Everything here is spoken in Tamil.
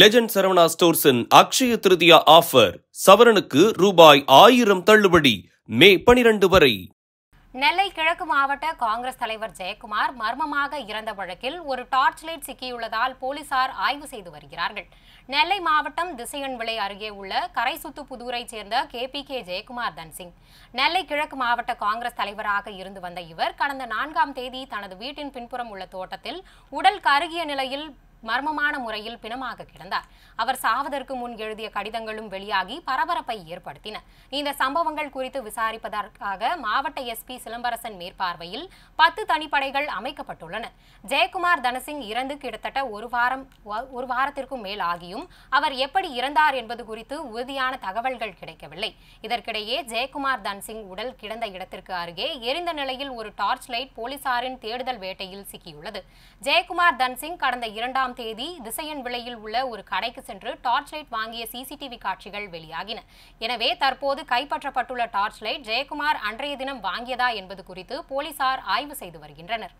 லெஜண்ட் சரவணா ஸ்டோர்ஸின் அக்ஷய திருதியா ஆஃபர் சவரனுக்கு ரூபாய் ஆயிரம் தள்ளுபடி மே பனிரெண்டு வரை. நெல்லை கிழக்கு மாவட்ட காங்கிரஸ் தலைவர் ஜெயக்குமார் மர்மமாக இறந்த வழக்கில் ஒரு டார்ச் லைட் சிக்கியுள்ளதால் போலீசார் ஆய்வு செய்து வருகிறார்கள். நெல்லை மாவட்டம் திசையன் விளை அருகே உள்ள கரைசுத்து புதூரைச் சேர்ந்த K P K Jayakumar Dhansingh. Nellai கிழக்கு மாவட்ட காங்கிரஸ் தலைவராக இருந்து வந்த இவர் கடந்த நான்காம் தேதி தனது வீட்டின் பின்புறம் உள்ள தோட்டத்தில் உடல் கருகிய நிலையில் மர்மமான முறையில் பிணமாக கிடந்தார். அவர் சாவதற்கு முன் எழுதிய கடிதங்களும் வெளியாகி பரபரப்பை ஏற்படுத்தின. இந்த சம்பவங்கள் குறித்து விசாரிப்பதற்காக மாவட்ட எஸ்பி சிலம்பரசன் மேற்பார்வையில் பத்து தனிப்படைகள் அமைக்கப்பட்டுள்ளன. ஜெயக்குமார் தனசிங் இறந்து கிட்டத்தட்ட ஒரு வாரம் ஒரு வாரத்திற்கும் மேல் ஆகியும் அவர் எப்படி இறந்தார் என்பது குறித்து உறுதியான தகவல்கள் கிடைக்கவில்லை. இதற்கிடையே ஜெயக்குமார் தன்சிங் உடல் கிடந்த இடத்திற்கு அருகே எரிந்த நிலையில் ஒரு டார்ச் லைட் போலீசாரின் தேடுதல் வேட்டையில் சிக்கியுள்ளது. ஜெயக்குமார் தன்சிங் கடந்த இரண்டாம் தேதி திசையன் விலையில் உள்ள ஒரு கடைக்கு சென்று டார்ச் லைட் வாங்கிய சிசிடிவி காட்சிகள் வெளியாகின. எனவே தற்போது கைப்பற்றப்பட்டுள்ள டார்ச் லைட் ஜெயக்குமார் அன்றைய தினம் வாங்கியதா என்பது குறித்து போலீசார் ஆய்வு செய்து வருகின்றனர்.